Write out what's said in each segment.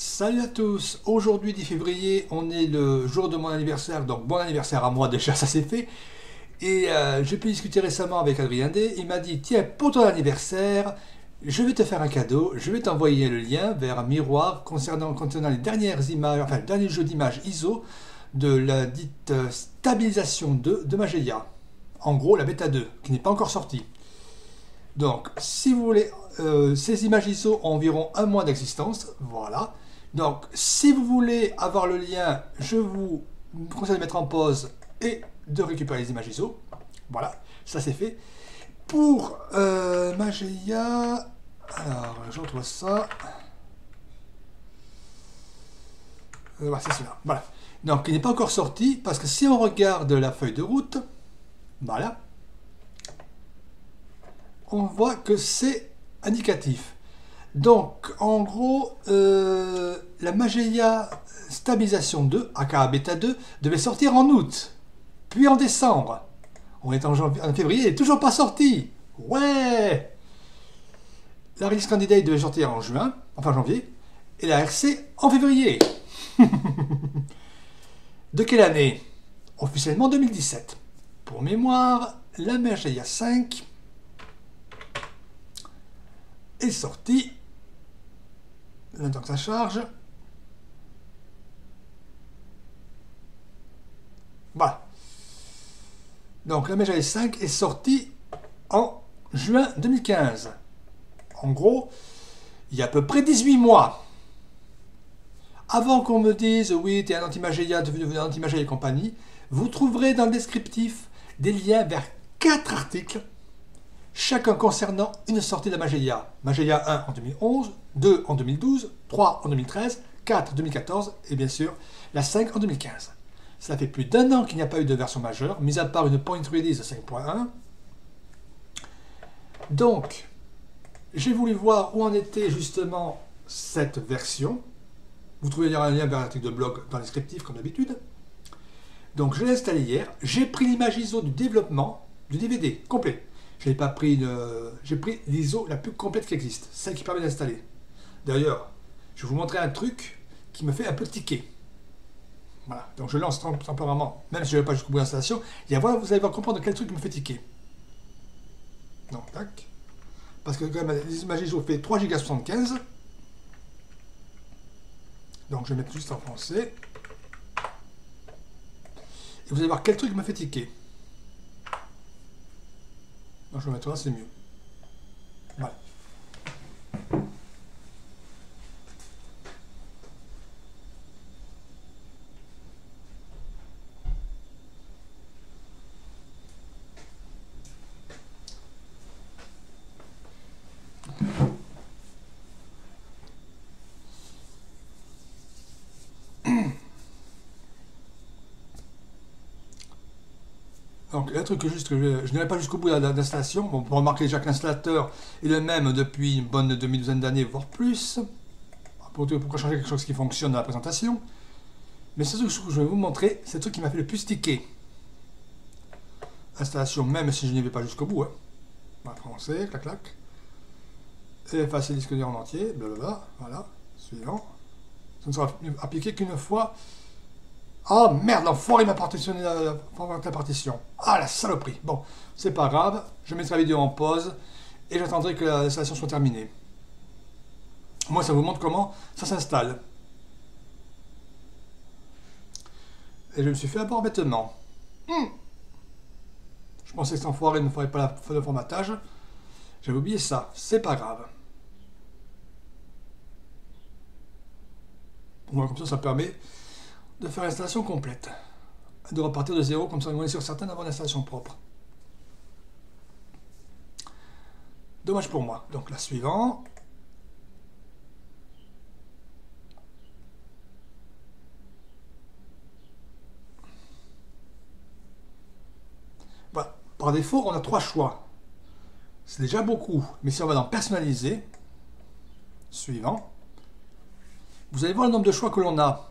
Salut à tous, aujourd'hui 10 février, on est le jour de mon anniversaire, donc bon anniversaire à moi déjà, ça c'est fait. Et euh, j'ai pu discuter récemment avec Adrien D, il m'a dit, tiens, pour ton anniversaire, je vais te faire un cadeau, je vais t'envoyer le lien vers un miroir concernant, contenant les dernières images, enfin le dernier jeu d'images ISO de la dite euh, stabilisation 2 de Mageia. En gros, la bêta 2, qui n'est pas encore sortie. Donc, si vous voulez, euh, ces images ISO ont environ un mois d'existence, voilà. Donc, si vous voulez avoir le lien, je vous conseille de mettre en pause et de récupérer les images ISO. Voilà, ça c'est fait. Pour euh, alors je ça. Euh, c'est celui-là. Voilà. Donc, il n'est pas encore sorti parce que si on regarde la feuille de route, voilà, on voit que c'est indicatif. Donc, en gros, euh, la Mageia Stabilisation 2, aka Beta 2, devait sortir en août, puis en décembre. On est en, février, elle n'est toujours pas sortie. Ouais La release candidate devait sortir en juin, enfin janvier, et la RC en février. De quelle année? Officiellement 2017. Pour mémoire, la Mageia 5 est sortie Maintenant que ça charge. Voilà. Donc la Mega 5 est sortie en juin 2015. En gros, il y a à peu près 18 mois. Avant qu'on me dise oui, tu es un anti-Mageia, devenu un anti-Mageia et compagnie, vous trouverez dans le descriptif des liens vers 4 articles chacun concernant une sortie de Mageia. Mageia 1 en 2011, 2 en 2012, 3 en 2013, 4 en 2014 et bien sûr la 5 en 2015. Cela fait plus d'un an qu'il n'y a pas eu de version majeure, mis à part une point release 5.1. Donc, j'ai voulu voir où en était justement cette version. Vous trouvez un lien vers l'article de blog dans le descriptif comme d'habitude. Donc je l'ai installé hier. J'ai pris l'image ISO du développement du DVD complet. J'ai pas pris une... J'ai pris l'ISO la plus complète qui existe, celle qui permet d'installer. D'ailleurs, je vais vous montrer un truc qui me fait un peu tiquer. Voilà, donc je lance temporairement, même si je ne pas jusqu'au bout de l'installation, et voilà, vous allez voir comprendre quel truc me fait tiquer. Donc, tac. Parce que quand même, les images ISO fait 3 Go 75. Donc je vais mettre juste en français. Et vous allez voir quel truc me fait tiquer. Donc je vais mettre là, c'est mieux. Voilà. Donc, un truc juste que je, je n'irai pas jusqu'au bout de l'installation. Bon, pour remarquer déjà que l'installateur est le même depuis une bonne demi-douzaine d'années, voire plus. Pourquoi changer quelque chose qui fonctionne dans la présentation Mais ce truc que je vais vous montrer, c'est le truc qui m'a fait le plus ticker. Installation, même si je n'y vais pas jusqu'au bout. Hein. Français, clac clac. Et effacer le disque dur en entier, blablabla. Voilà, suivant. Ça ne sera appliqué qu'une fois ah merde, l'enfoiré m'a partitionné la, la, partition. Ah la saloperie. Bon, c'est pas grave, je mettrai la vidéo en pause et j'attendrai que l'installation soit terminée. Moi, ça vous montre comment ça s'installe. Et je me suis fait abord bêtement. Hmm. Je pensais que cet enfoiré ne ferait pas le formatage. J'avais oublié ça, c'est pas grave. Bon, comme ça, ça permet de faire l'installation complète. De repartir de zéro, comme ça on est sur certains d'avoir l'installation propre. Dommage pour moi. Donc la suivante. Voilà. Par défaut, on a trois choix. C'est déjà beaucoup. Mais si on va dans personnaliser, suivant, vous allez voir le nombre de choix que l'on a.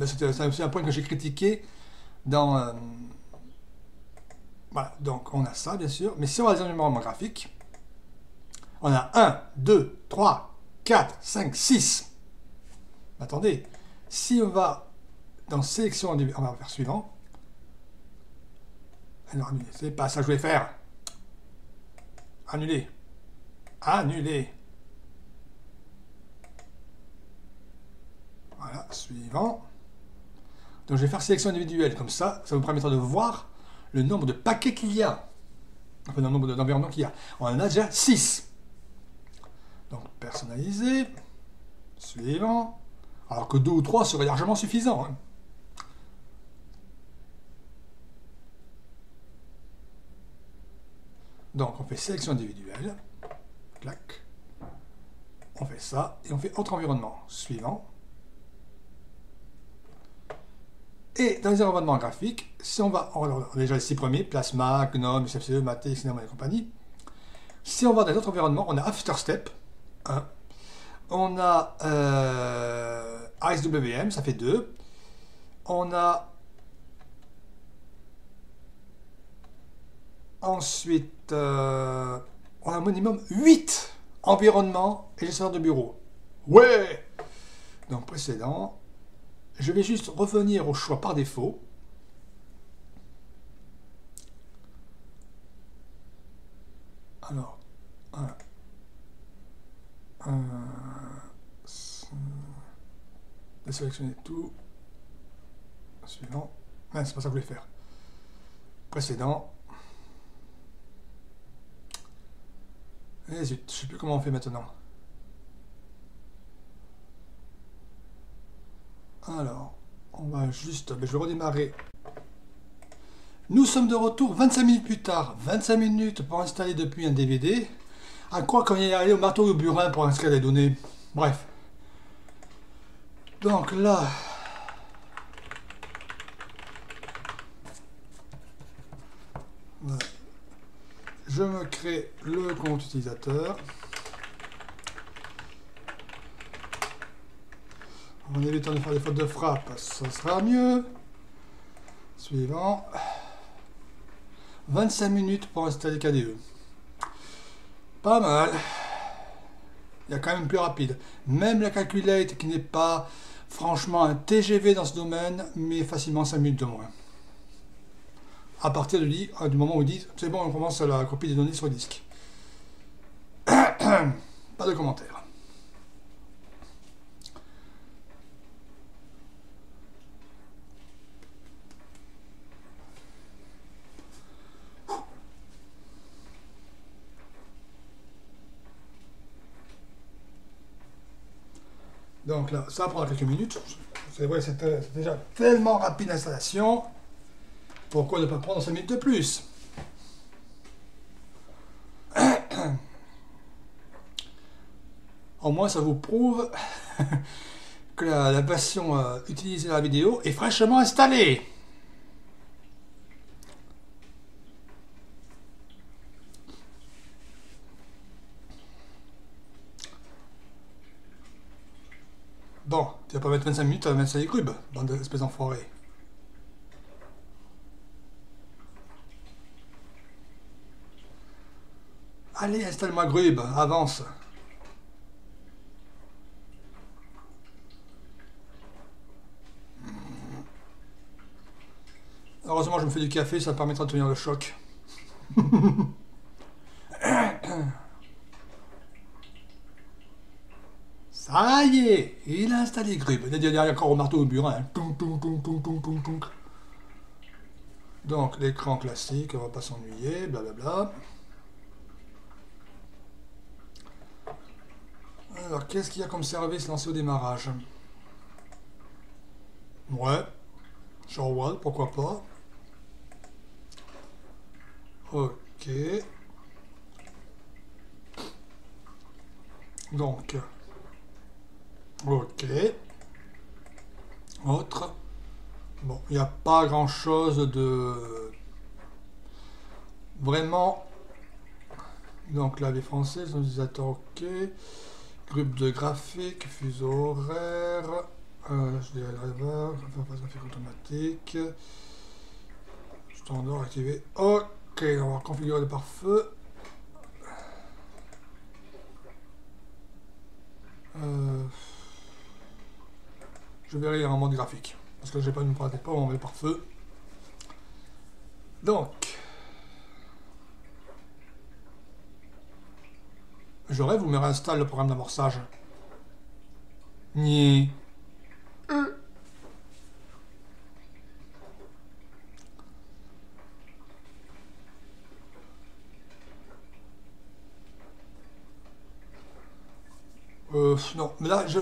C'est aussi un point que j'ai critiqué dans... Euh, voilà, donc on a ça bien sûr. Mais si on va dans l'environnement graphique, on a 1, 2, 3, 4, 5, 6. Attendez, si on va dans sélection, on va faire suivant. Alors, c'est pas ça que je vais faire. Annuler. Annuler. Voilà, suivant. Donc je vais faire sélection individuelle, comme ça, ça vous permettra de voir le nombre de paquets qu'il y a. Enfin, le nombre d'environnements qu'il y a. On en a déjà 6. Donc personnaliser. Suivant. Alors que 2 ou 3 seraient largement suffisants. Hein. Donc on fait sélection individuelle. Clac. On fait ça et on fait autre environnement. Suivant. Et dans les environnements graphiques, si on va, on a déjà les six premiers, Plasma, GNOME, CFCE, Mate, Cinnamon et compagnie. Si on va dans les autres environnements, on a AfterStep, on a euh, IceWM, ça fait 2. On a ensuite, euh, on a un minimum 8 environnements et gestionnaire de bureau. Ouais Donc précédent, je vais juste revenir au choix par défaut. Alors, voilà. Sélectionner tout. Suivant. Ah, c'est pas ça que je voulais faire. Précédent. Et zut, je sais plus comment on fait maintenant. Alors, on va juste... Ben, je vais redémarrer. Nous sommes de retour 25 minutes plus tard. 25 minutes pour installer depuis un DVD. À quoi qu'on est allé au marteau au burin pour inscrire les données. Bref. Donc là... Je me crée le compte utilisateur. En évitant de faire des fautes de frappe, ça sera mieux. Suivant. 25 minutes pour installer KDE. Pas mal. Il y a quand même plus rapide. Même la Calculate qui n'est pas franchement un TGV dans ce domaine, mais facilement 5 minutes de moins. À partir du, du moment où ils disent c'est bon, on commence la copie des données sur le disque. pas de commentaires. Donc là, ça prendra quelques minutes. C'est vrai, c'est déjà tellement rapide l'installation. Pourquoi ne pas prendre 5 minutes de plus Au moins, ça vous prouve que la, version euh, utilisée dans la vidéo est fraîchement installée. Bon, tu vas pas mettre 25 minutes à mettre ça les grubes, bande d'espèces d'enfoirés. Allez, installe-moi grube, avance. Heureusement, je me fais du café, ça permettra de tenir le choc. Ça y est, il a installé Grub. Il y a encore au marteau au burin. Donc l'écran classique, on va pas s'ennuyer, blablabla. Alors qu'est-ce qu'il y a comme service lancé au démarrage? Ouais, Shorewall, pourquoi pas. Ok. Donc, Ok. Autre. Bon, il n'y a pas grand chose de vraiment. Donc là, les français, les utilisateurs OK. Groupe de graphique, fuseau horaire. Euh, je driver, graphique automatique. Standard activé. OK, on va configurer le pare-feu. Euh, je verrai en mode graphique. Parce que j'ai pas une pas en met par feu. Donc. Je rêve, vous me réinstalle le programme d'amorçage? Ni. Euh, non, mais là, je,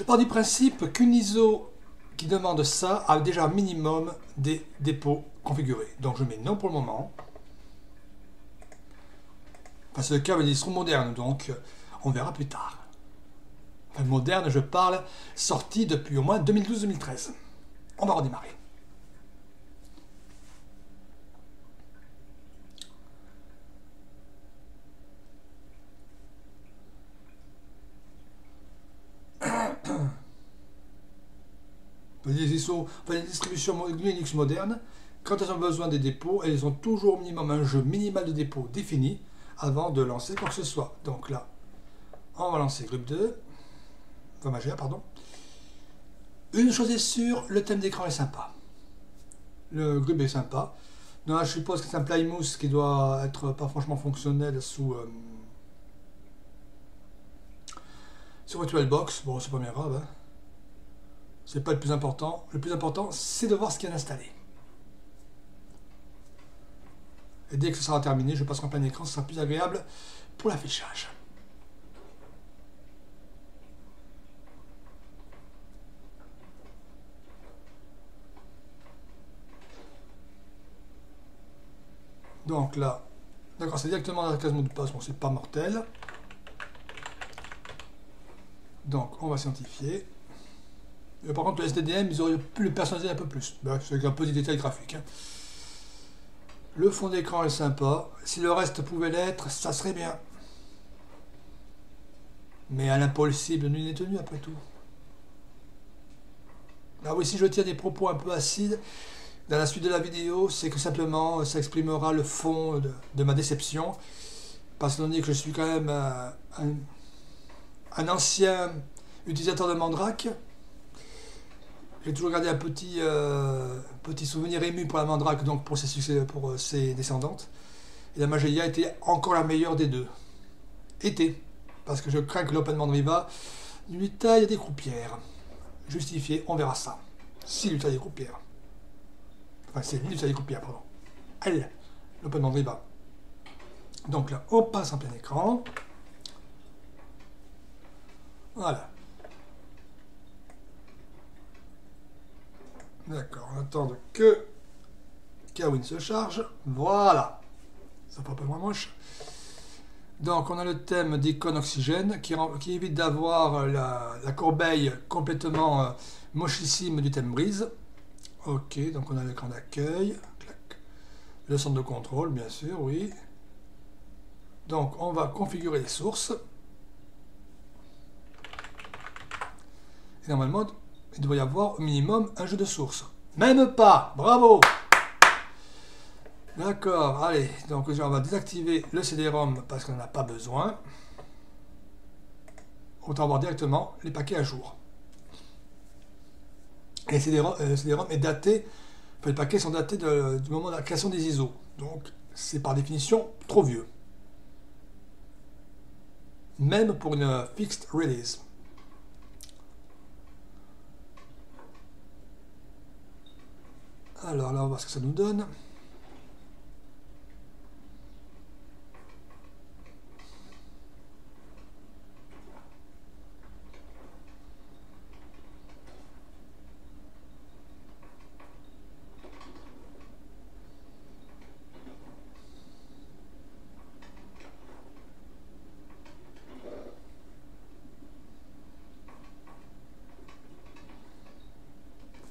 je pars du principe qu'une ISO qui demande ça a déjà un minimum des dépôts configurés. Donc je mets non pour le moment. Enfin, c'est le cas des distros modernes, donc on verra plus tard. Enfin, moderne, je parle, sorti depuis au moins 2012-2013. On va redémarrer. Les, distributions Linux modernes, quand elles ont besoin des dépôts, elles ont toujours au minimum un jeu minimal de dépôt défini avant de lancer quoi que ce soit. Donc là, on va lancer groupe 2, enfin Magia, pardon. Une chose est sûre, le thème d'écran est sympa. Le groupe est sympa. Non, je suppose que c'est un Plymouth qui doit être pas franchement fonctionnel sous euh, VirtualBox. Bon, c'est pas bien grave. Hein. C'est pas le plus important. Le plus important, c'est de voir ce qu'il y a installé. Et dès que ce sera terminé, je passerai en plein écran, ce sera plus agréable pour l'affichage. Donc là, d'accord, c'est directement dans la case mot de passe, bon c'est pas mortel. Donc on va scientifier par contre, le SDDM, ils auraient pu le personnaliser un peu plus. C'est un peu des détails graphiques. Hein. Le fond d'écran est sympa. Si le reste pouvait l'être, ça serait bien. Mais à l'impossible, nul n'est tenu après tout. Ah oui, si je tiens des propos un peu acides dans la suite de la vidéo, c'est que simplement ça exprimera le fond de, ma déception. Parce qu'on dit que je suis quand même euh, un, un ancien utilisateur de Mandrake. J'ai toujours gardé un petit, euh, petit souvenir ému pour la Mandrake, donc pour ses, euh, descendantes. Et la Mageia était encore la meilleure des deux. Était. Parce que je crains que l'Open Mandriva lui taille des croupières. Justifié, on verra ça. Si lui taille des croupières. Enfin, c'est lui taille des croupières, pardon. Elle, l'Open Mandriva. Donc là, on passe en plein écran. Voilà. D'accord, on attend que Kawin se charge. Voilà. Ça pas moins moche. Donc on a le thème d'icône oxygène qui, évite d'avoir la, corbeille complètement euh, mochissime du thème brise. Ok, donc on a l'écran d'accueil. Le centre de contrôle, bien sûr, oui. Donc on va configurer les sources. Et normalement, il doit y avoir au minimum un jeu de source. Même pas Bravo D'accord, allez, donc on va désactiver le CD-ROM parce qu'on n'en a pas besoin. Autant avoir directement les paquets à jour. Et le CD-ROM euh, est daté, les paquets sont datés du moment de la création des ISO. Donc c'est par définition trop vieux. Même pour une fixed release. Alors là, on va voir ce que ça nous donne.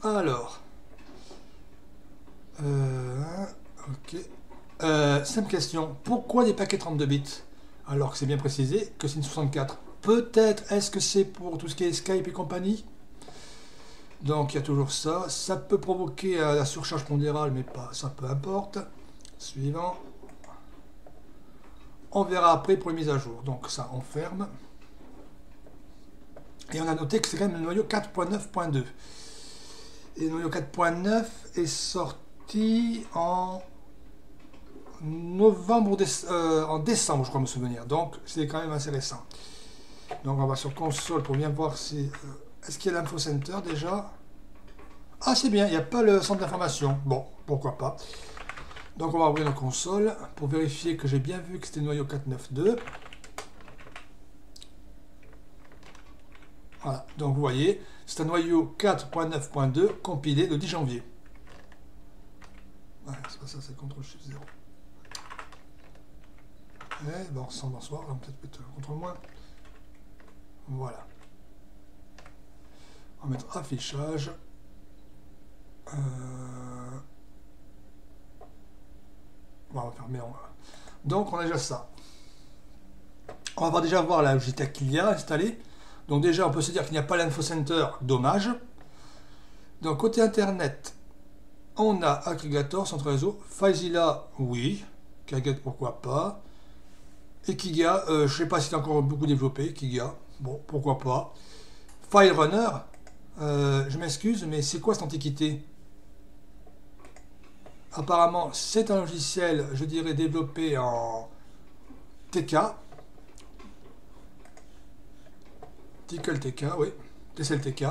Alors, simple question. Pourquoi des paquets 32 bits Alors que c'est bien précisé que c'est une 64. Peut-être est-ce que c'est pour tout ce qui est Skype et compagnie? Donc il y a toujours ça. Ça peut provoquer euh, la surcharge pondérale, mais pas ça peu importe. Suivant. On verra après pour les mises à jour. Donc ça, on ferme. Et on a noté que c'est quand même le noyau 4.9.2. Et le noyau 4.9 est sorti en novembre euh, en décembre, je crois me souvenir. Donc c'est quand même assez récent. Donc on va sur console pour bien voir si. Euh, est-ce qu'il y a l'info center déjà? Ah c'est bien, il n'y a pas le centre d'information. Bon, pourquoi pas. Donc on va ouvrir la console pour vérifier que j'ai bien vu que c'était noyau 492. Voilà, donc vous voyez, c'est un noyau 4.9.2 compilé le 10 janvier. C'est pas ça, c'est CTRL SHIFT 0. Eh, bon, sans bonsoir, on peut-être mettre contre moi. Voilà. On va mettre affichage. Euh... on va fermer. Donc, on a déjà ça. On va déjà voir la Logitech qu'il y a installée. Donc déjà, on peut se dire qu'il n'y a pas l'info center, dommage. Donc côté internet, on a Aggregator, centre réseau, FileZilla, oui, Kaget, pourquoi pas. Et Kiga, euh, je ne sais pas si c'est encore beaucoup développé, Kiga, bon, pourquoi pas. FileRunner, euh, je m'excuse, mais c'est quoi cette antiquité? Apparemment, c'est un logiciel, je dirais, développé en TK, TK, oui, TCLTK,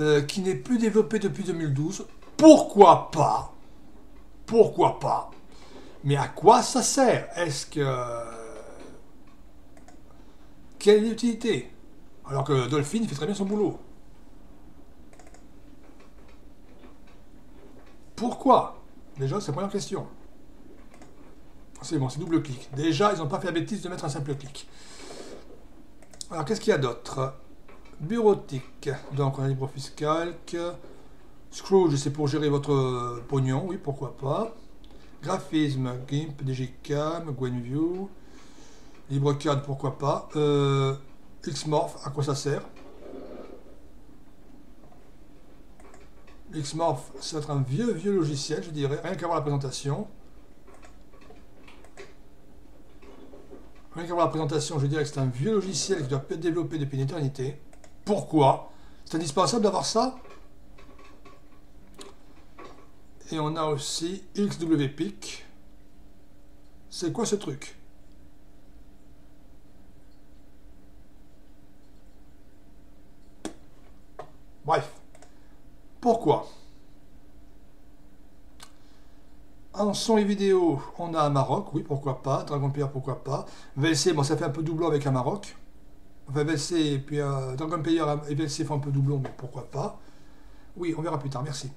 euh, qui n'est plus développé depuis 2012. Pourquoi pas? Pourquoi pas? Mais à quoi ça sert? Est-ce que... Quelle est l'utilité? Alors que Dolphin fait très bien son boulot. Pourquoi? Déjà, c'est la première question. C'est bon, c'est double clic. Déjà, ils n'ont pas fait la bêtise de mettre un simple clic. Alors, qu'est-ce qu'il y a d'autre? Bureautique. Donc, on a LibreOffice Calc. Scrooge, c'est pour gérer votre pognon. Oui, pourquoi pas. Graphisme, GIMP, Digicam, GwenView. LibreCAD, pourquoi pas. Euh, Xmorph, à quoi ça sert? Xmorph, ça va être un vieux, vieux logiciel, je dirais, rien qu'à voir la présentation. Rien qu'à voir la présentation, je dirais que c'est un vieux logiciel qui doit être développé depuis une éternité. Pourquoi? C'est indispensable d'avoir ça? Et on a aussi XWPIC. C'est quoi ce truc? Bref. Pourquoi? En son et vidéo, on a un Maroc, oui, pourquoi pas? Dragon Player, pourquoi pas? VLC, bon, ça fait un peu doublon avec un Maroc. Enfin, VLC et puis euh, Dragon Player et VLC font un peu doublon, mais pourquoi pas? Oui, on verra plus tard, merci.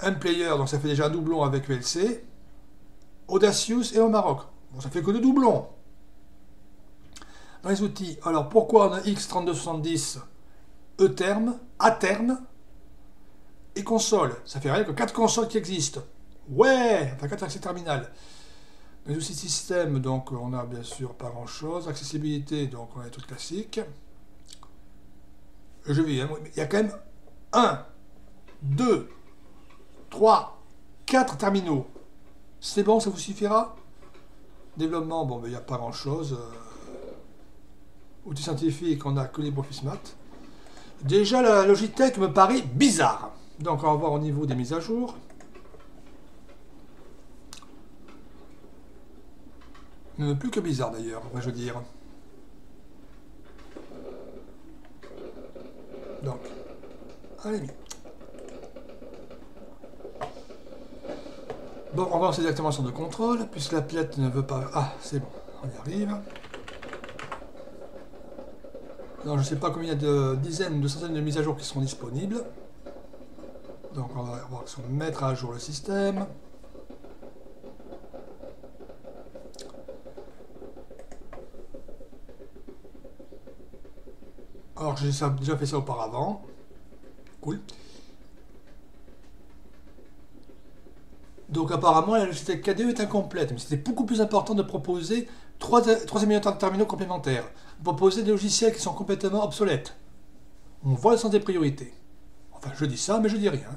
Un player, donc ça fait déjà un doublon avec VLC. Audacious et au Maroc. Bon, ça fait que deux doublons. Dans les outils, alors pourquoi on a X3270 E-terme, A-terme et console? Ça fait rien que quatre consoles qui existent. Ouais, enfin 4 accès terminal. Les outils système, donc on a bien sûr pas grand chose. Accessibilité, donc on a les trucs classiques. Je vais, hein, il y a quand même 1, 2, 3, 4 terminaux. C'est bon, ça vous suffira? Développement, bon, ben, il n'y a pas grand chose. Euh, outils scientifiques, on a que les Math. Déjà, la Logitech me paraît bizarre. Donc, on va voir au niveau des mises à jour. plus que bizarre d'ailleurs, on je dire. Donc, allez. Bon, on va lancer directement sur de contrôle, puisque la pièce ne veut pas... Ah, c'est bon, on y arrive. Non, je ne sais pas combien il y a de dizaines, de centaines de mises à jour qui seront disponibles. Donc on va, on va mettre à jour le système. Alors j'ai déjà fait ça auparavant. Cool. Donc apparemment la Logitech KDE est incomplète, mais c'était beaucoup plus important de proposer trois, trois émulateurs de terminaux complémentaires. Proposer des logiciels qui sont complètement obsolètes. On voit le sens des priorités. Enfin je dis ça, mais je dis rien.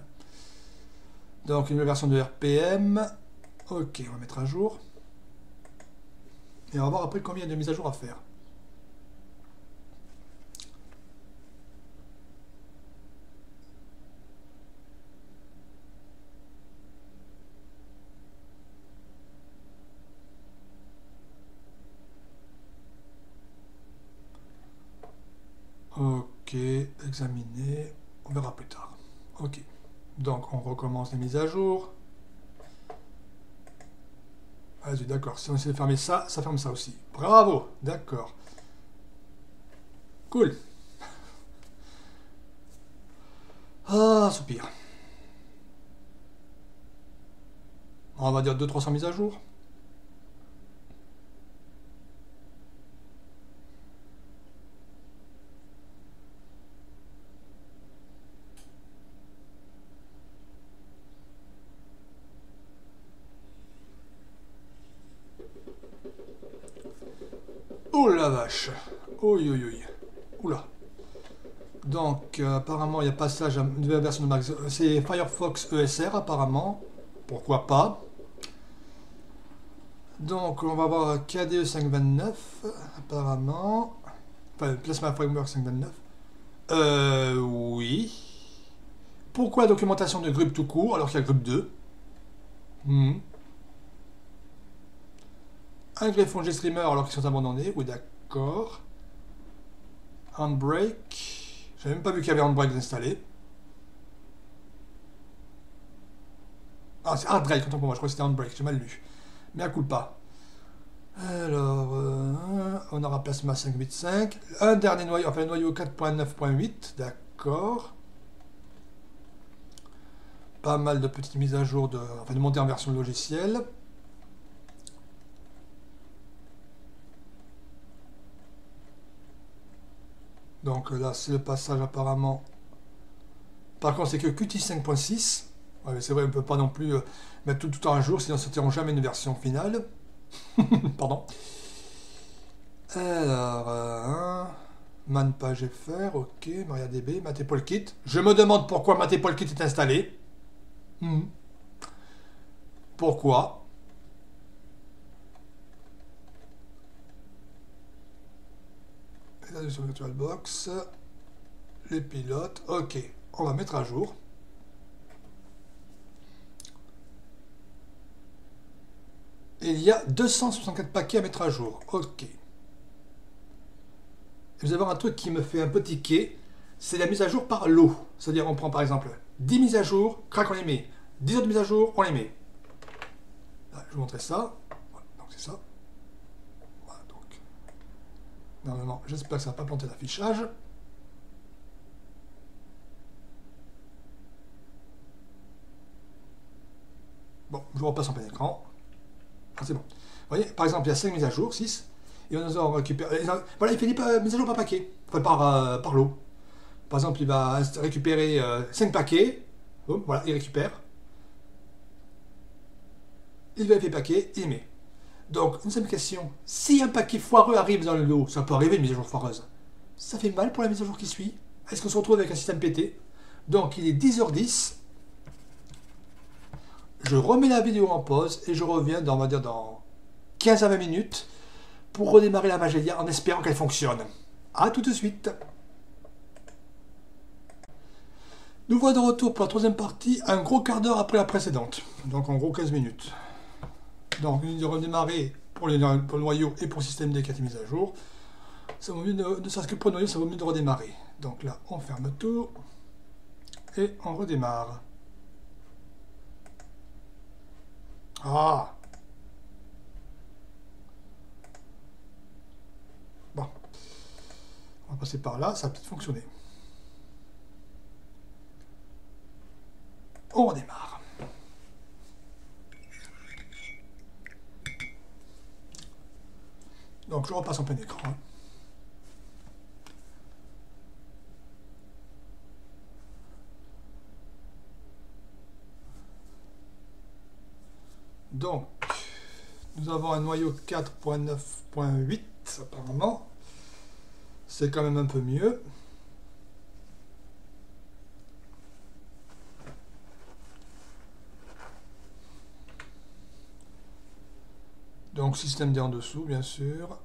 Donc une nouvelle version de RPM. Ok, on va mettre à jour. Et on va voir après combien de mises à jour à faire. Ok, On verra plus tard. Ok. Donc on recommence les mises à jour. Vas-y, d'accord. Si on essaie de fermer ça, ça ferme ça aussi. Bravo, d'accord. Cool. Ah, soupir. On va dire 200-300 mises à jour. Oh la vache Oui, oui, oui. Oula Donc, euh, apparemment, il y a passage à une nouvelle version de Max. C'est Firefox ESR, apparemment. Pourquoi pas? Donc, on va voir KDE 529, apparemment. Enfin, Plasma Framework 529. Euh, oui. Pourquoi documentation de Grub tout court alors qu'il y a Grub 2 hmm. Un greffon G-Streamer alors qu'ils sont abandonnés. Oui, d'accord. Handbrake. J'avais même pas vu qu'il y avait Handbrake installé. Ah, c'est Handbrake, pour moi. Je crois que c'était Handbrake. J'ai mal lu. Mais à coup pas. Alors, euh, on aura Plasma 585. Un dernier noyau, enfin le noyau 4.9.8. D'accord. Pas mal de petites mises à jour, de, enfin de monter en version logicielle. Donc là, c'est le passage apparemment. Par contre, c'est que Qt 5.6. c'est vrai, on ne peut pas non plus euh, mettre tout, tout un jour, sinon ça ne jamais une version finale. Pardon. Alors, euh, ManPage FR, ok, MariaDB, Matépolkit. Je me demande pourquoi Matépolkit est installé. Hmm. Pourquoi? Sur VirtualBox, les pilotes, ok, on va mettre à jour. il y a 264 paquets à mettre à jour, ok. vous allez voir un truc qui me fait un peu tiquer, c'est la mise à jour par lot. C'est-à-dire on prend par exemple 10 mises à jour, crac on les met, 10 autres mises à jour, on les met. je vais vous montrer ça. donc c'est ça. Normalement, j'espère que ça va pas planter l'affichage. Bon, je repasse en plein écran. Ah, c'est bon. Vous voyez, par exemple, il y a 5 mises à jour, 6. Et on en récupère. Voilà, il fait des mises à jour par paquet. Enfin, par, euh, par lot. Par exemple, il va récupérer 5 euh, paquets. voilà, il récupère. Il va les paquets, il met. Donc, une simple question. Si un paquet foireux arrive dans le lot, ça peut arriver une mise à jour foireuse, ça fait mal pour la mise à jour qui suit Est-ce qu'on se retrouve avec un système pété? Donc, il est 10h10. Je remets la vidéo en pause et je reviens dans, on va dire, dans 15 à 20 minutes pour redémarrer la Mageia en espérant qu'elle fonctionne. A tout de suite Nous voilà de retour pour la troisième partie, un gros quart d'heure après la précédente. Donc en gros 15 minutes. Donc, de redémarrer pour, le noyau et pour le système D qui a été mis à jour. Ça vaut mieux de, ne serait-ce que pour le noyau, ça vaut mieux de redémarrer. Donc là, on ferme tout et on redémarre. Ah Bon. On va passer par là, ça va peut-être fonctionner. On redémarre. Donc je repasse en plein écran. Donc, nous avons un noyau 4.9.8 apparemment. C'est quand même un peu mieux. Donc système D en dessous, bien sûr.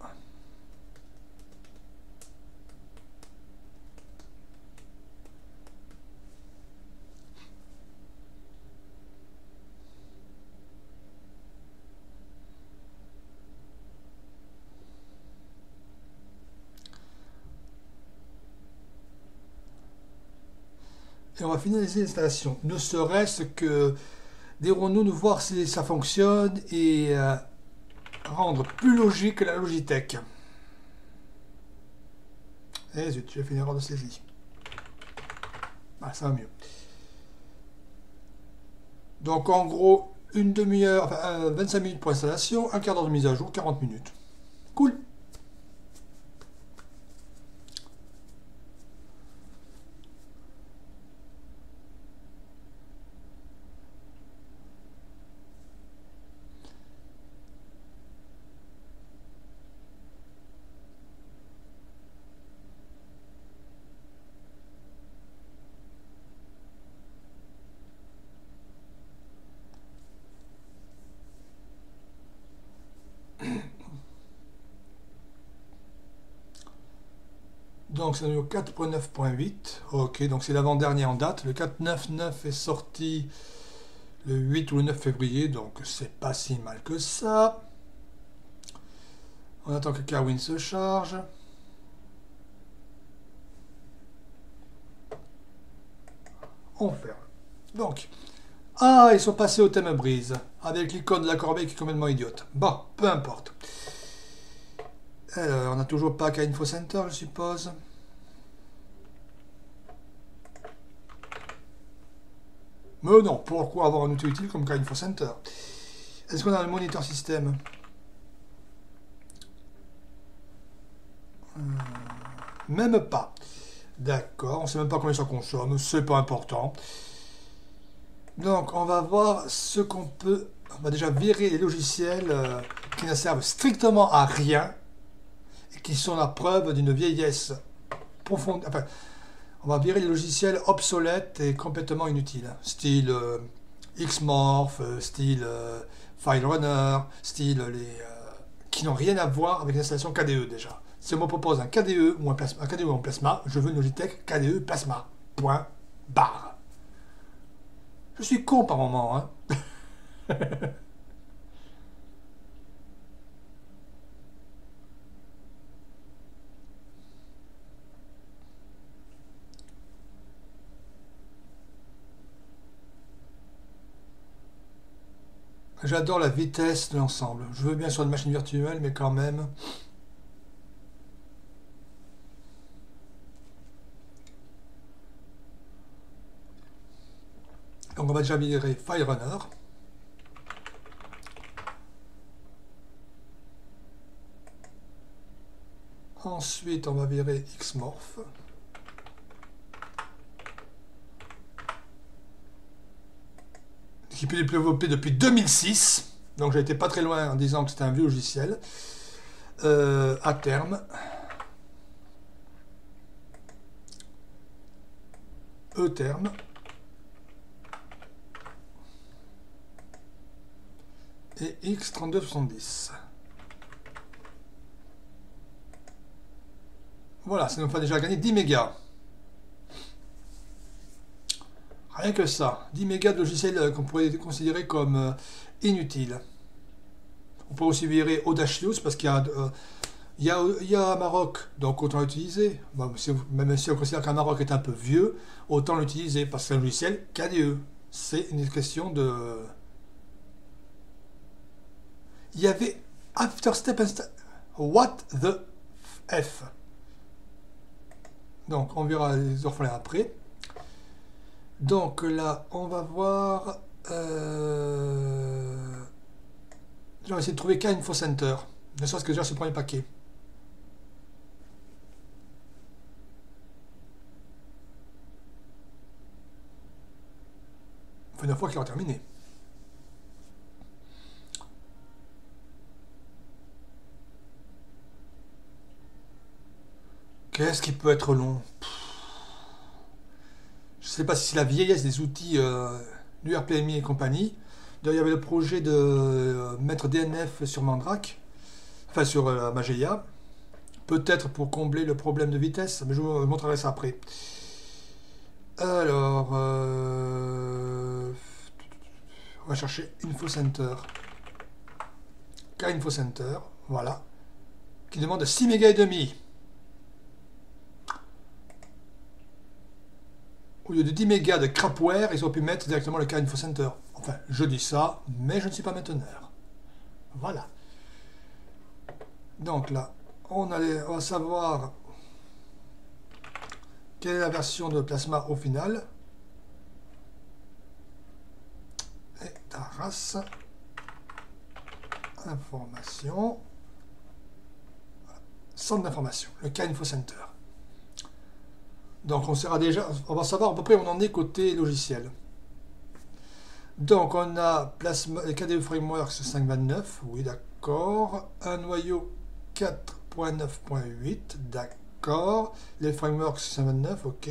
et on va finaliser l'installation. Ne serait-ce que dirons-nous nous voir si ça fonctionne et euh, rendre plus logique la Logitech. Eh zut, j'ai fait une erreur de saisie. Ah, ça va mieux. Donc en gros, une demi-heure, enfin 25 minutes pour l'installation, un quart d'heure de mise à jour, 40 minutes. Cool. Donc c'est le 4.9.8. Ok, donc c'est l'avant-dernier en date. Le 4.9.9 est sorti le 8 ou le 9 février, donc c'est pas si mal que ça. On attend que Carwin se charge. On ferme. Donc, ah, ils sont passés au thème brise, avec l'icône de la corbeille qui est complètement idiote. Bon, peu importe. Alors, on n'a toujours pas qu'à Info Center, je suppose. Mais non, pourquoi avoir un outil utile comme Info Center? Est-ce qu'on a le moniteur système? Euh, Même pas. D'accord, on ne sait même pas combien ça consomme, c'est pas important. Donc, on va voir ce qu'on peut... On va déjà virer les logiciels euh, qui ne servent strictement à rien et qui sont la preuve d'une vieillesse profonde. Enfin, on va virer les logiciels obsolètes et complètement inutiles. Style euh, Xmorph, euh, style FileRunner, style les... qui n'ont rien à voir avec l'installation KDE déjà. Si on me propose un KDE ou un, plasma, un KDE ou un Plasma, je veux une Logitech KDE Plasma. Point. Barre. Je suis con par moment, hein. J'adore la vitesse de l'ensemble. Je veux bien sur une machine virtuelle, mais quand même, Donc on va déjà virer FileRunner. Ensuite, on va virer Xmorph. Développé depuis 2006. Donc j'ai été pas très loin en disant que c'était un vieux logiciel. Euh, à terme. E-terme. et X3270. Voilà, ça nous fait déjà gagner 10 mégas. Que ça, 10 mégas de logiciels euh, qu'on pourrait considérer comme euh, inutiles. On peut aussi virer Audacious parce qu'il y a, euh, il y, a, il y a Maroc, donc autant l'utiliser. même si on considère qu'un Maroc est un peu vieux, autant l'utiliser parce que c'est un logiciel KDE. C'est une question de, il y avait After Step and Step. What the F? Donc, on verra les orphelins après. Donc là, on va voir... Euh... Vais essayer de trouver qu'un Info Center. Ne serait-ce que déjà ce premier paquet. Fait une fois qu'il aura terminé. Qu'est-ce qui peut être long? Sais pas si c'est la vieillesse des outils euh, du RPMI et compagnie. D'ailleurs, il y avait le projet de euh, mettre DNF sur Mandrake, enfin sur euh, Mageia. Peut-être pour combler le problème de vitesse, mais je vous montrerai ça après. Alors, on va chercher Info Center. K-Info Center, voilà. Qui demande 6 mégas et demi. Au lieu de 10 mégas de crapware, ils auraient pu mettre directement le cas Info Center. Enfin, je dis ça, mais je ne suis pas mainteneur. Voilà. Donc là, on, va savoir quelle est la version de Plasma au final. Et Taras. Information. Centre d'information, le cas Info Center. Donc on sera déjà, on va savoir à peu près où on en est côté logiciel. Donc on a Plasma, KDE Frameworks 5.29, oui d'accord. Un noyau 4.9.8, d'accord. Les frameworks 5.29, ok.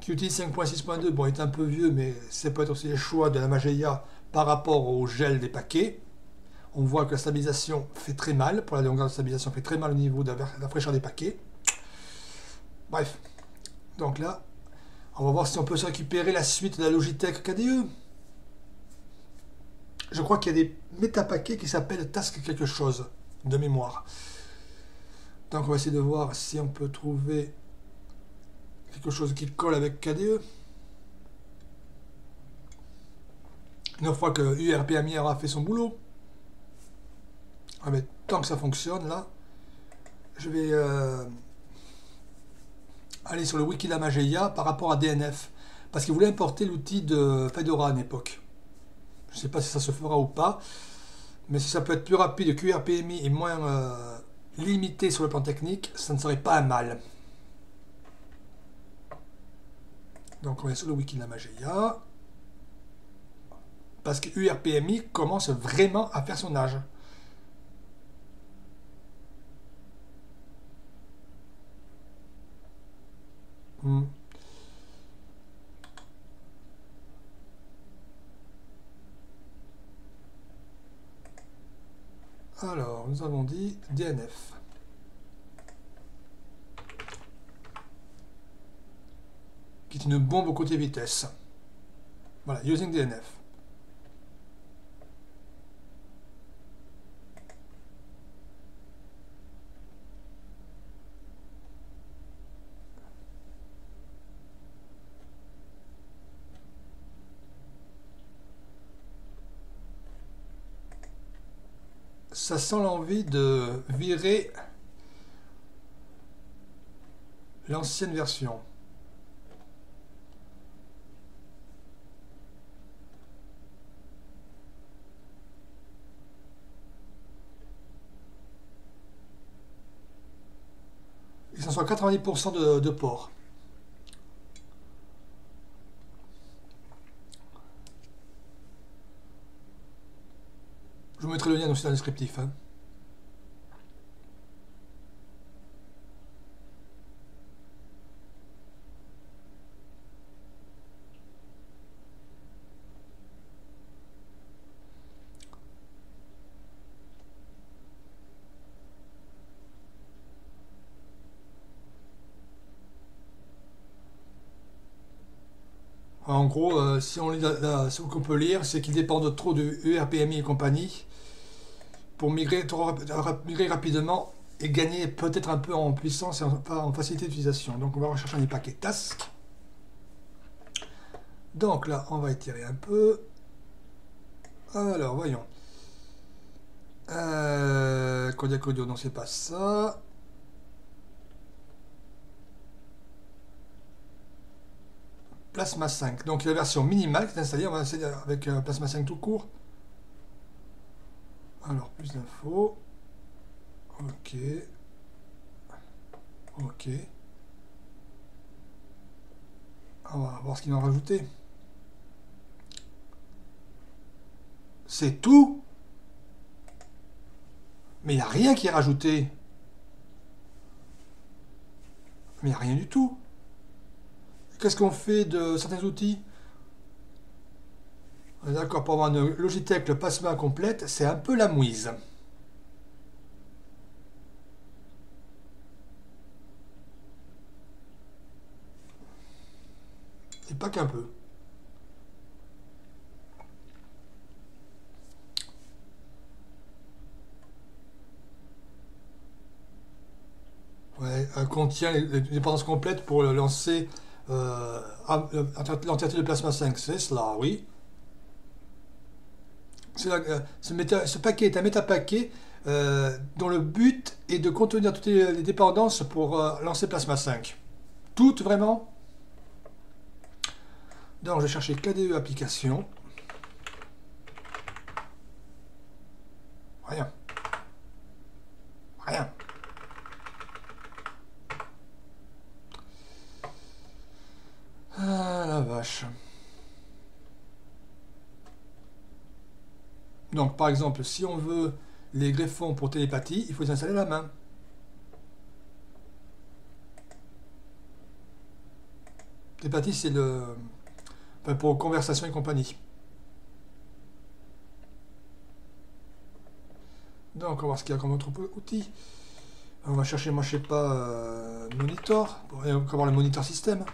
Qt 5.6.2, bon, est un peu vieux, mais c'est peut-être aussi les choix de la Mageia par rapport au gel des paquets. On voit que la stabilisation fait très mal, pour la longueur de stabilisation fait très mal au niveau de la fraîcheur des paquets. Bref, donc là, on va voir si on peut se récupérer la suite de la Logitech KDE. Je crois qu'il y a des métapaquets qui s'appellent Task quelque chose de mémoire. Donc on va essayer de voir si on peut trouver quelque chose qui colle avec KDE. Une fois que URPMI aura fait son boulot. Ah, mais tant que ça fonctionne là, je vais euh, aller sur le wiki Mageia par rapport à DNF. Parce qu'il voulait importer l'outil de Fedora à une époque. Je ne sais pas si ça se fera ou pas. Mais si ça peut être plus rapide que QRPMI et moins euh, limité sur le plan technique, ça ne serait pas un mal. Donc on est sur le wiki Mageia. Parce que URPMI commence vraiment à faire son âge. Hmm. Alors, nous avons dit DNF. Qui est une bombe au côté vitesse. Voilà, using DNF. Ça sent l'envie de virer l'ancienne version. Ils sont à 90% de, de port. Je vous mettrai le lien aussi Hein. En gros, euh, si on lit ce qu'on peut lire, c'est qu'il dépend de trop de ERPMI et compagnie pour migrer, migrer rapidement et gagner peut-être un peu en puissance et en, facilité d'utilisation. Donc on va rechercher les paquets task. Donc là, on va étirer un peu. Alors, voyons. Euh, Kodiak Audio, non, c'est pas ça. Plasma 5. Donc la version minimale qui est installée, on va essayer avec euh, Plasma 5 tout court. Alors, plus d'infos. Ok. Ok. On va voir ce qu'ils ont rajouté. C'est tout Mais il n'y a rien qui est rajouté. Mais il n'y a rien du tout. Qu'est-ce qu'on fait de certains outils? D'accord, pour avoir une Logitech le passe-main complète, c'est un peu la mouise. Et pas qu'un peu. Ouais, contient les dépendances complètes pour lancer euh, l'entièreté de plasma 5, c'est cela, oui. Euh, ce, paquet est un métapaquet euh, dont le but est de contenir toutes les, dépendances pour euh, lancer Plasma 5. Toutes vraiment? Donc je vais chercher KDE application. Rien. Rien. Ah la vache. Donc, par exemple, si on veut les greffons pour télépathie, il faut les installer à la main. Télépathie, c'est le... pour conversation et compagnie. Donc, on va voir ce qu'il y a comme autre outil. On va chercher, moi, je sais pas, euh, monitor. On va voir le monitor système.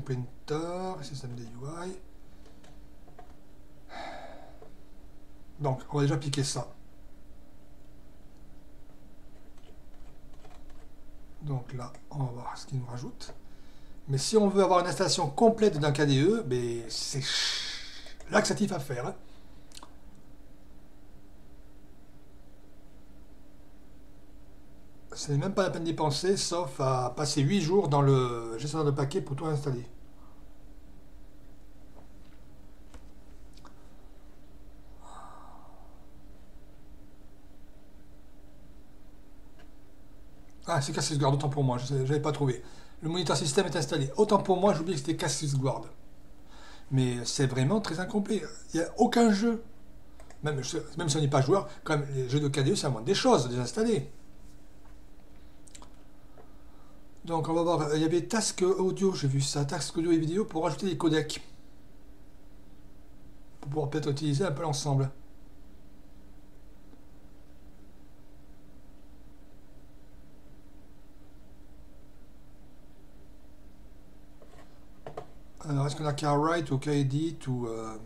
Printer, système des UI. Donc, on va déjà piquer ça. Donc là, on va voir ce qu'il nous rajoute. Mais si on veut avoir une installation complète d'un KDE, ben, c'est laxatif à faire. Hein. Ce n'est même pas la peine d'y penser, sauf à passer 8 jours dans le gestionnaire de paquets pour tout installer. Ah, c'est Cassis Guard, autant pour moi, je n'avais pas trouvé. Le moniteur système est installé. Autant pour moi, j'oublie que c'était Cassis Guard. Mais c'est vraiment très incomplet. Il n'y a aucun jeu. Même, même si on n'est pas joueur, quand même, les jeux de KDE, c'est à des choses, des installer. Donc on va voir, il y avait Task Audio, j'ai vu ça, Task Audio et vidéo pour rajouter des codecs. Pour pouvoir peut-être utiliser un peu l'ensemble. Alors, est-ce qu'on a CarWrite ou KEdit ou... Euh,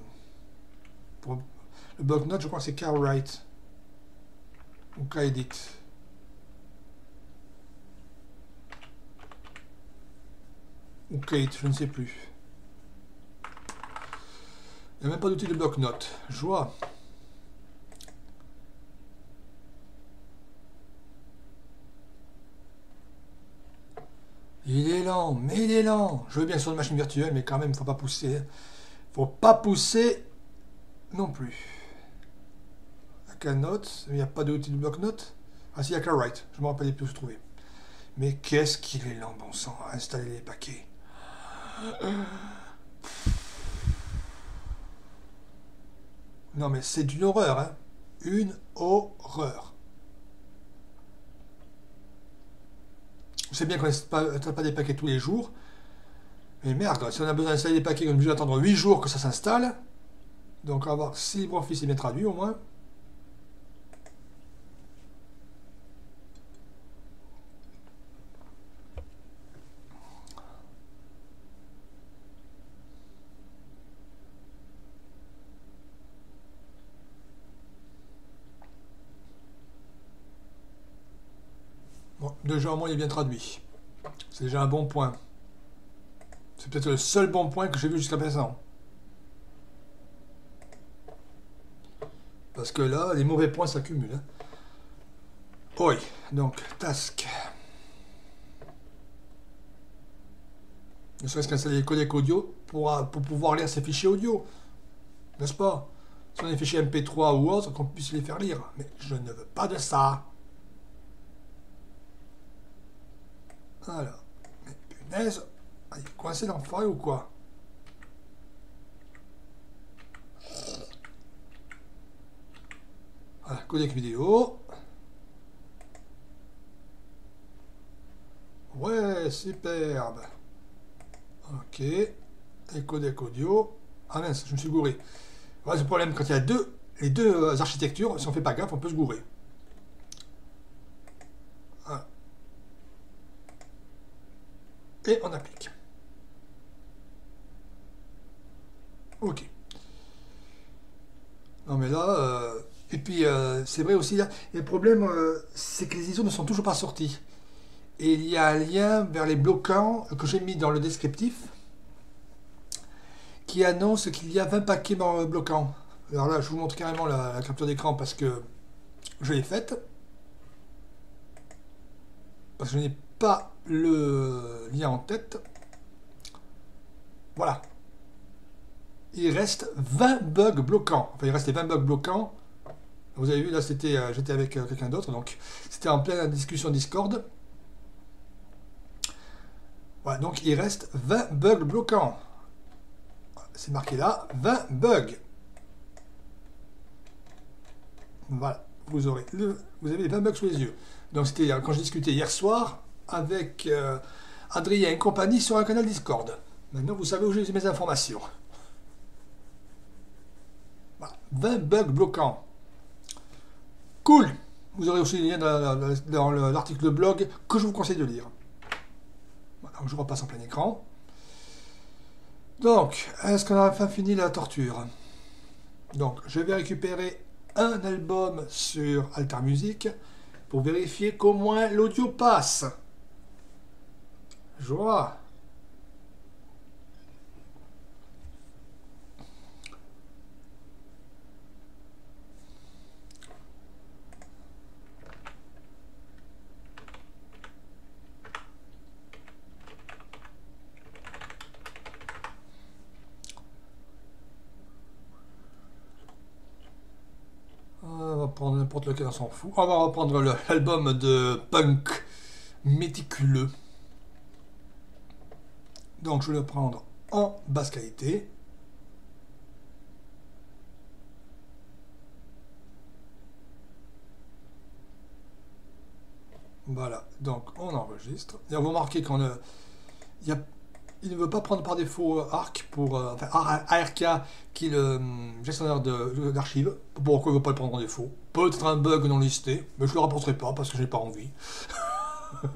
le bloc-notes, je crois que c'est CarWrite ou KEdit. Ou Kate, je ne sais plus. Il n'y a même pas d'outil de bloc-notes. Joie. Il est lent, mais il est lent. Je veux bien sur une machine virtuelle, mais quand même, faut pas pousser. faut pas pousser non plus. note il n'y a pas d'outil de bloc-notes. Ah si, il y a write. Je me rappelle plus où se trouver. Mais qu'est-ce qu'il est lent, bon sang, à installer les paquets. Non mais c'est d'une horreur, hein. Une horreur. Je sais bien qu'on pas, pas des paquets tous les jours. Mais merde, si on a besoin d'installer des paquets, on est obligé d'attendre 8 jours que ça s'installe. Donc on va voir si LibreOffice est bien traduit au moins. Au moins il est bien traduit. C'est déjà un bon point. C'est peut-être le seul bon point que j'ai vu jusqu'à présent. Parce que là, les mauvais points s'accumulent. Hein. Oui, donc, task. Ne serait-ce qu'installer les codecs audio pour, pour pouvoir lire ces fichiers audio. N'est-ce pas? Si on a des fichiers MP3 ou autre, qu'on puisse les faire lire. Mais je ne veux pas de ça. Alors, mais punaise, ah, il est coincé dans le forêt ou quoi? Voilà, codec vidéo. Ouais, superbe. Ok. Et codec audio. Ah mince, je me suis gouré. Voilà, c'est le problème quand il y a deux, les deux euh, architectures, si on fait pas gaffe, on peut se gourer. Et on applique. Ok. Non mais là, euh, et puis euh, c'est vrai aussi, là, le problème, euh, c'est que les ISO ne sont toujours pas sortis. Et il y a un lien vers les bloquants que j'ai mis dans le descriptif qui annonce qu'il y a 20 paquets bloquants. Alors là, je vous montre carrément la, la capture d'écran parce que je l'ai faite. Parce que je n'ai pas le lien en tête. Voilà. Il reste 20 bugs bloquants. Enfin, il restait 20 bugs bloquants. Vous avez vu, là, c'était, euh, j'étais avec euh, quelqu'un d'autre, donc c'était en pleine discussion Discord. Voilà, donc il reste 20 bugs bloquants. C'est marqué là, 20 bugs. Voilà, vous aurez le, vous avez les 20 bugs sous les yeux. Donc c'était quand je discutais hier soir avec euh, Adrien et compagnie sur un canal Discord. Maintenant, vous savez où j'ai mes informations. 20 bugs bloquants. Cool Vous aurez aussi le lien dans l'article de blog que je vous conseille de lire. Voilà, je repasse en plein écran. Donc, est-ce qu'on a enfin fini la torture? Donc, je vais récupérer un album sur Altar Music pour vérifier qu'au moins l'audio passe. Vois. prendre n'importe lequel, on s'en fout. On va reprendre l'album de punk méticuleux. Donc je vais le prendre en basse qualité. Voilà, donc on enregistre. Et vous remarquez qu'on a il ne veut pas prendre par défaut euh, ARC pour euh, enfin, ARK qui est le hum, gestionnaire d'archives. Pourquoi il ne veut pas le prendre en défaut? Peut-être un bug non listé, mais je ne le rapporterai pas parce que je n'ai pas envie.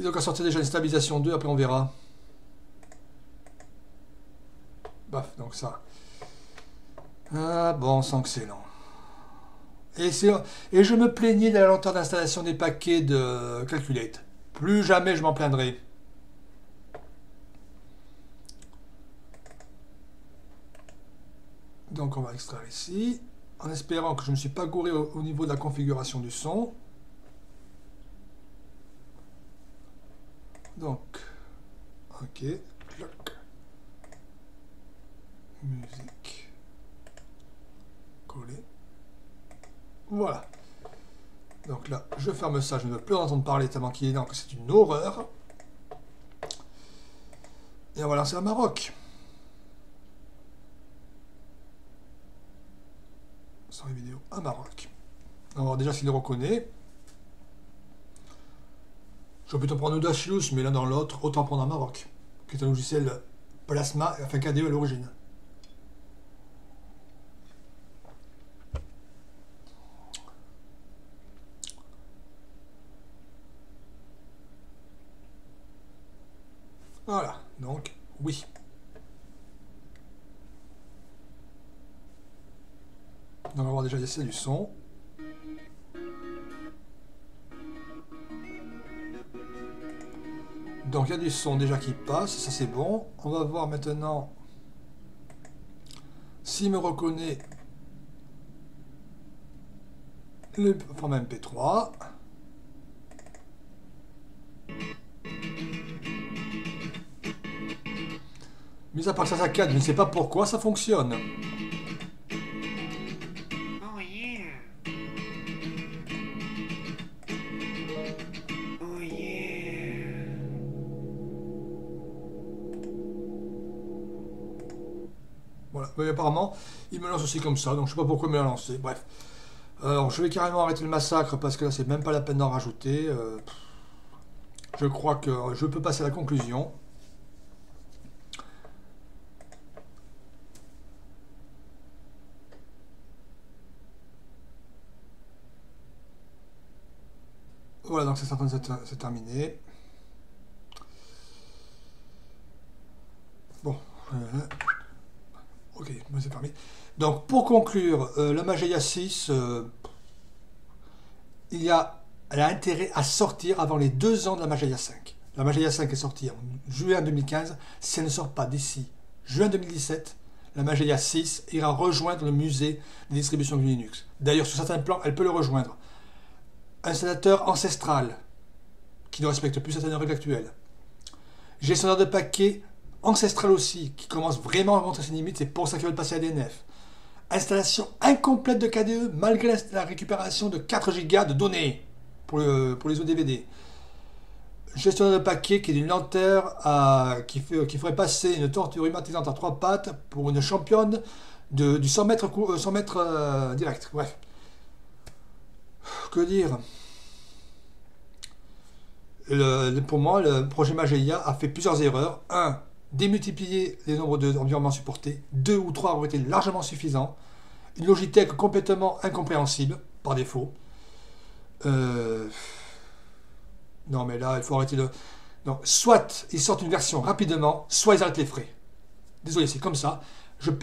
Il donc à sortir déjà une stabilisation 2, après on verra. Baf, donc ça. Ah bon, sans que c'est lent. Et, et je me plaignais de la lenteur d'installation des paquets de Calculate. Plus jamais je m'en plaindrai. Donc on va extraire ici, en espérant que je ne me suis pas gouré au, niveau de la configuration du son. Donc, ok, musique, coller. Voilà. Donc là, je ferme ça, je ne veux plus entendre parler tellement qu'il est donc c'est une horreur. Et on va lancer un Maroc. les vidéos à Maroc. Alors déjà s'il le reconnaît. Je vais plutôt prendre Audacious, mais là dans l'autre, autant prendre un Maroc, qui est un logiciel Plasma, enfin KDE à l'origine. Voilà, donc oui. on va avoir déjà essayé du son. Donc il y a du son déjà qui passe, ça c'est bon. On va voir maintenant s'il me reconnaît le format MP3. Mis à part que ça saccade, je ne sais pas pourquoi ça fonctionne. Apparemment, il me lance aussi comme ça, donc je sais pas pourquoi il me l'a lancé. Bref. Alors, je vais carrément arrêter le massacre parce que là, c'est même pas la peine d'en rajouter. Euh, je crois que je peux passer à la conclusion. Voilà, donc c'est terminer. Bon, voilà. Ok, c'est. Donc pour conclure, la Mageia 6, euh, il y a, elle a intérêt à sortir avant les deux ans de la Mageia 5. La Mageia 5 est sortie en juin 2015. Si elle ne sort pas d'ici juin 2017, la Mageia 6 ira rejoindre le musée de distribution du Linux. D'ailleurs, sur certains plans, elle peut le rejoindre. Installateur ancestral, qui ne respecte plus certaines règles actuelles. Gestionnaire de paquets ancestral aussi, qui commence vraiment à montrer ses limites, c'est pour ça qu'ils veulent passer à DNF. Installation incomplète de KDE malgré la récupération de 4 Go de données pour, les ODVD gestionnaire de paquets qui est d'une lenteur qui, ferait passer une tortue rhumatisante à trois pattes pour une championne du 100 mètres, 100 mètres euh, direct. Bref. Que dire? Pour moi, le projet Mageia a fait plusieurs erreurs. 1. Démultiplier les nombres d'environnements supportés. 2 ou 3 auraient été largement suffisants. Une Logitech complètement incompréhensible, par défaut. Euh, non, mais là, il faut arrêter de. Non, soit ils sortent une version rapidement, soit ils arrêtent les frais. Désolé, c'est comme ça.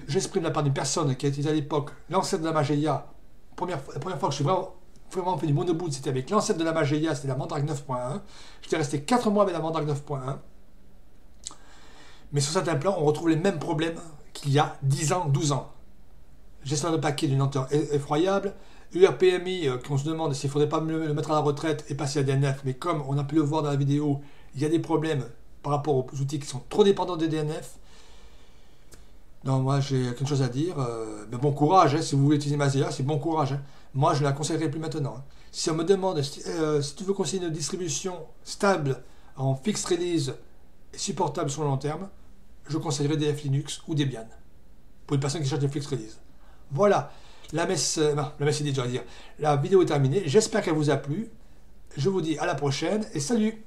J'exprime la part d'une personne qui a utilisé à l'époque l'ancêtre de la Mageia. Première, la première fois que je suis vraiment, vraiment fait du monoboot, c'était avec l'ancêtre de la Mageia, c'était la Mandrake 9.1. J'étais resté 4 mois avec la Mandrake 9.1. Mais sur certains plans, on retrouve les mêmes problèmes qu'il y a 10 ans, 12 ans. Gestion de paquet d'une lenteur effroyable, URPMI, euh, qu'on se demande s'il ne faudrait pas le mettre à la retraite et passer à DNF, mais comme on a pu le voir dans la vidéo, il y a des problèmes par rapport aux outils qui sont trop dépendants des DNF. Non, moi j'ai quelque chose à dire. Euh, bon courage, hein, si vous voulez utiliser Mazia, c'est bon courage. Hein. Moi je ne la conseillerais plus maintenant. Hein. Si on me demande euh, si, tu veux conseiller une distribution stable en fixed release et supportable sur le long terme, je conseillerais DF Linux ou Debian. Pour une personne qui cherche des release. Voilà. La messe, euh, la messe est déjà à dire. La vidéo est terminée. J'espère qu'elle vous a plu. Je vous dis à la prochaine et salut